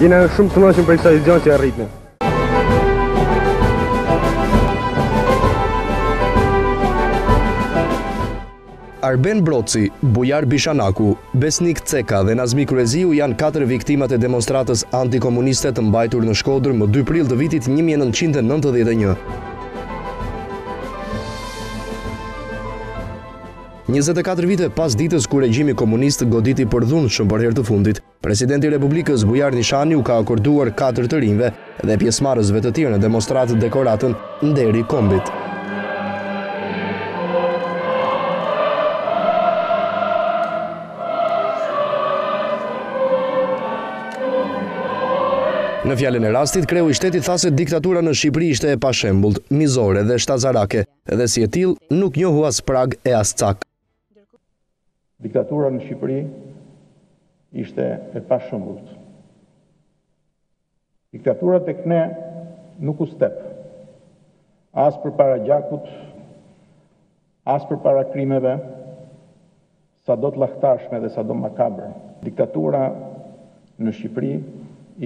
Jena shumë të nëshim për i kësa i zjanë që e rritme. Arben Broci, Bujar Bishanaku, Besnik Ceka dhe Nazmi Kryeziu janë katër viktimat e demonstratës antikomuniste të mbajtur në Shkodër më 2 pril të vitit 1991. Njëzet e katër vite pas ditës kur regjimi komunist goditi përdhunshëm për herë të fundit, presidenti i Republikës, Bujar Nishani u ka akorduar katër të rinjve dhe pjesëmarrësve të tjerë në demonstratë dekoratën Nderi i Kombit. Në fjalën e rastit, kreu i shtetit tha se diktatura në Shqipëri ishte e pashembullt, mizore dhe shtazarake, Dhe si e tillë, nuk njohu as prag e as cak. Diktatura në Shqipëri ishte e pashembullt. Diktatura tek ne nuk u step, as përpara gjakut, as përpara krimeve, sado të llahtarshme dhe sado makabër. Diktatura në Shqipëri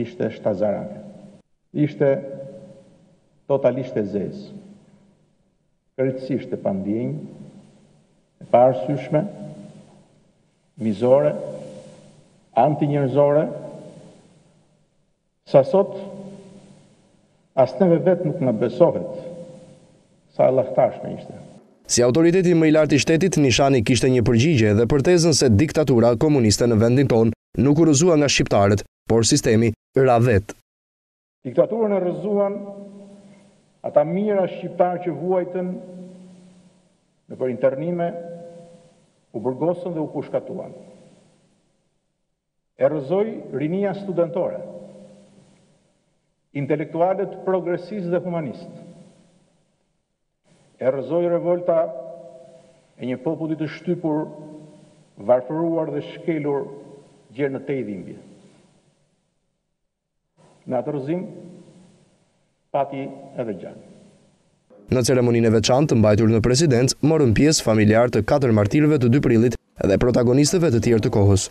ishte shtazarake. Ishte totalisht e zezë, krejtësisht e pandjenjë, e paarsyeshme, mizore, antinjerëzore, sa sot as neve vetë nuk na besohet sa e llahtarshme ishte. Si autoriteti më i lartë i shtetit, Nishani kishte një përgjigje edhe për tezën se diktatura komuniste në vendin tonë nuk u rrëzua nga shqiptarët, por sistemi ra vetë. Diktaturën e rrëzuan ata mijëra shqiptarë që vuajtën nëpër internime, u burgosën dhe u pushkatuan. E rrëzoi rinia studentore, intelektualët progresistë dhe humanistë. E rrëzoi revolta e një populli të shtypur, varfëruar dhe shkelur gjer në tejdhimbje. Në atë rrëzim pati edhe gjak. Në ceremoninë e veçantë të mbajtur në Presidencë morën pjesë familjarë të katër martirëve të dy prillit dhe protagonistëve të tjerë të kohës.